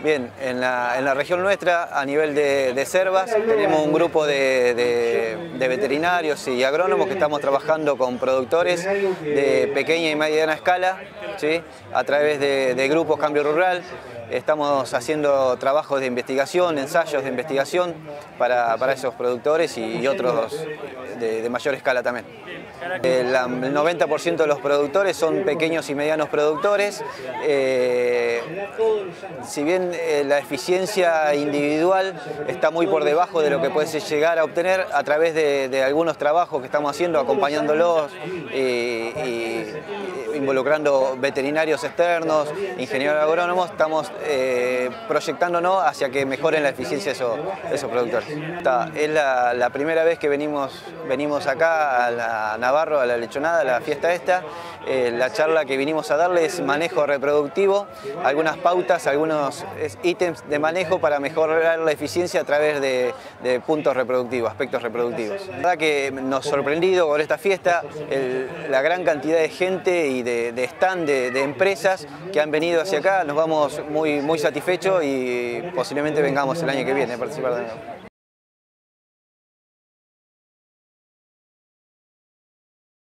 Bien, en la, región nuestra, a nivel de, de Cervas, tenemos un grupo de, veterinarios y agrónomos que estamos trabajando con productores de pequeña y mediana escala, ¿sí? a través de, grupos Cambio Rural. Estamos haciendo trabajos de investigación, ensayos de investigación para, esos productores y, otros de mayor escala también. El 90% de los productores son pequeños y medianos productores. Eh, si bien eh, la eficiencia individual está muy por debajo de lo que puede llegar a obtener a través de, algunos trabajos que estamos haciendo, acompañándolos y, involucrando veterinarios externos, ingenieros agrónomos, estamos eh, proyectándonos hacia que mejoren la eficiencia de esos, productores. es la, primera vez que venimos, venimos acá a Navarro, a la lechonada, a la fiesta esta. Eh, la charla que vinimos a darles es manejo reproductivo, algunas pautas, algunos ítems de manejo para mejorar la eficiencia a través de, puntos reproductivos, aspectos reproductivos. La verdad que nos ha sorprendido con esta fiesta la gran cantidad de gente y de, stand de, empresas que han venido hacia acá. Nos vamos muy, muy satisfechos y posiblemente vengamos el año que viene a participar de nuevo.